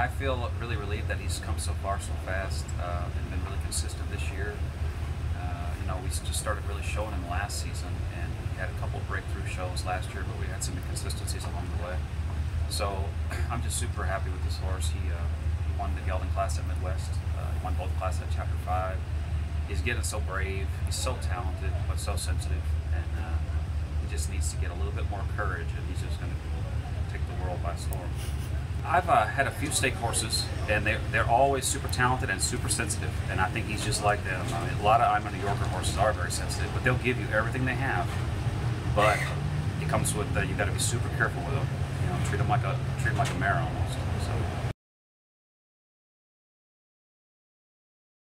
I feel really relieved that he's come so far so fast uh, and been really consistent this year. Uh, you know, we just started really showing him last season, and we had a couple breakthrough shows last year, but we had some inconsistencies along the way. So I'm just super happy with this horse. He, uh, he won the gelding class at Midwest. Uh, he won both classes at Chapter Five. He's getting so brave. He's so talented, but so sensitive, and uh, he just needs to get a little bit more courage, and he's just going to take the world by storm. I've uh, had a few stake horses, and they're, they're always super talented and super sensitive, and I think he's just like them. I mean, a lot of I'm a New Yorker horses are very sensitive, but they'll give you everything they have. But it comes with uh, you got to be super careful with them. You know, treat them like a treat them like a mare almost.